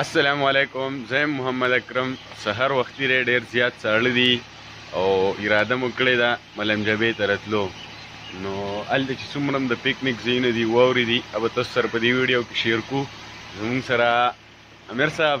السلام علیکم زه محمد اکرم سحر وختي ری ډیر زیات ساړه دي او اراده مو کړې ده ملم جبې ته راتلو نو هلته چې څومره هم د پکنیک ځایونه دي واورې دي به تاسو سره په دې ویډیو کې شیر کو زموږ سره امیر صاحب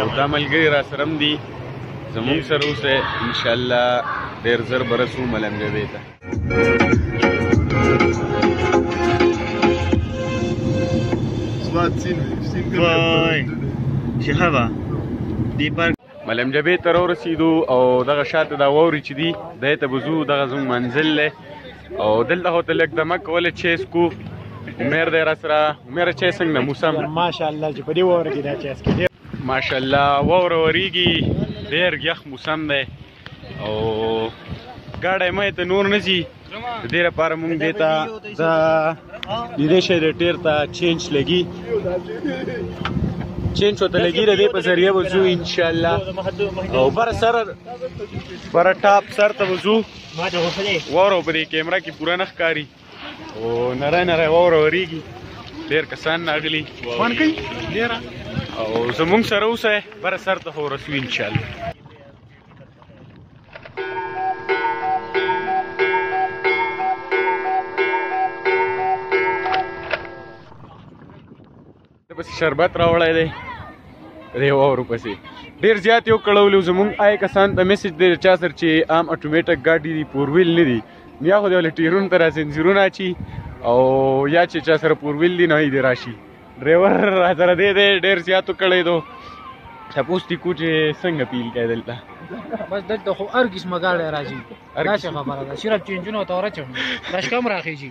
او دا ملګری را سره هم دي زمونږ سره اوسه ان شاء الله ډیر زر برسو ملنګ وي ته شهابا دی پر ملم جبه تر ورسیدو او دغه شاته دا ووري چې دی د ته بزو دغه زموږ منزل له او دلته هوته لګ دمه کول چیس کو عمر دې را سره عمر چې څنګه موسم ماشاءالله چې په دې وره کې دا چیس کې ماشاءالله وره وریږي ډیر یخ موسم دی او ګاډی مې ته نور نه زی د دې لپاره مونږ دې ته د دې شی د ټیر ته چینج لګي چینج وته لګي ردې په ذریعہ وځو ان شاء الله او بر سر بر ټاپ سر ته وځو ما ته غوسه دی واوره په دې کیمره کې پوره نه ښکاري او نری نری واوره ورېږي ډېر کسان راغلي خوند کوي ډېره او زمونږ سره اوسئ بره سر ته خو رسو انشاءالله د پسې شربت راوړی دی دی واورو پسې ډیر زیات یو کړولو زمونږ آی کسان ته میسج دی چا سر چې عام اټومیټک ګاډي دی پور ویل نه دي یا خو دی ټیرون تر زنجیرونه چی او یا چې چا سره پور ویل دی نه دی راشي ډرایور را سره دی دی ډیر زیات کړی دو تاسو تی کو چې څنګه پیل کړی دلته بس دلته خو هر قسمه ګاډي راځي دا څه خبره ده صرف چینجونه او تورچم داش کم راخیږي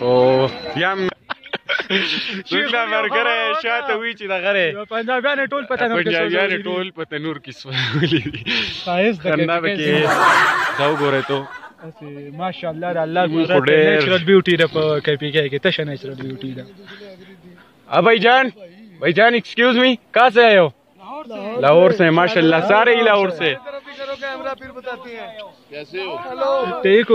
او بیا شیخ لا مرګره شاته وی چې د غره پنجابیان ټول پته نور کې پنجابیان ټول پته نور کې سولې خایس د کنه کې دا وګوره ته اسی ماشاءالله د الله ګوره نیچرل بیوټی د په کې پی کې کې تشه نیچرل بیوټی دا ا بھائی جان بھائی جان ایکسکیوز می کہاں سے آئے ہو لاہور سے ماشاء اللہ سارے ہی لاہور سے کیسے ہو